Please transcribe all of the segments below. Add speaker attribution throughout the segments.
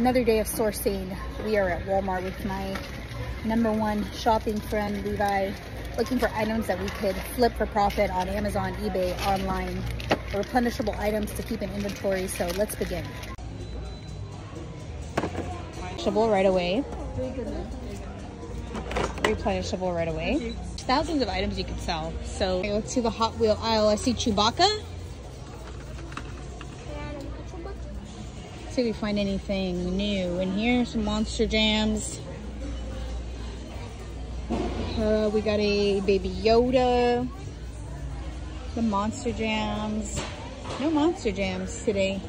Speaker 1: Another day of sourcing. We are at Walmart with my number one shopping friend, Levi, looking for items that we could flip for profit on Amazon, eBay, online, replenishable items to keep in inventory. So let's begin. Replenishable right away. Replenishable right away. Thousands of items you could sell. So okay, let's see the Hot Wheel aisle. I see Chewbacca. See if we find anything new in here. Some Monster Jams. Uh, we got a Baby Yoda. The Monster Jams. No Monster Jams today.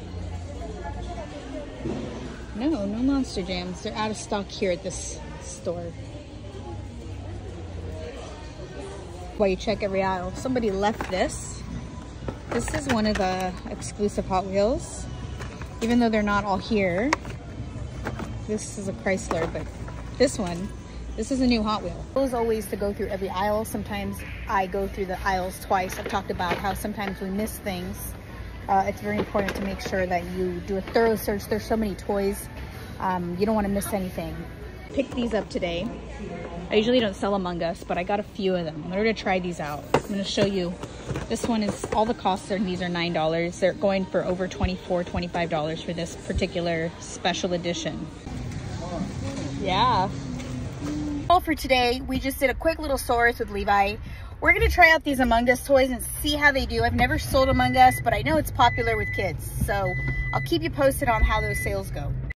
Speaker 1: No, no Monster Jams. They're out of stock here at this store. While you check every aisle, somebody left this. This is one of the exclusive Hot Wheels even though they're not all here. This is a Chrysler, but this one, this is a new Hot Wheel. As always to go through every aisle. Sometimes I go through the aisles twice. I've talked about how sometimes we miss things. Uh, it's very important to make sure that you do a thorough search. There's so many toys. Um, you don't want to miss anything. Pick these up today. I usually don't sell Among Us, but I got a few of them. I'm going to try these out. I'm going to show you this one is, all the costs are, these are $9. They're going for over $24, $25 for this particular special edition. Yeah. All for today. We just did a quick little source with Levi. We're gonna try out these Among Us toys and see how they do. I've never sold Among Us, but I know it's popular with kids. So I'll keep you posted on how those sales go.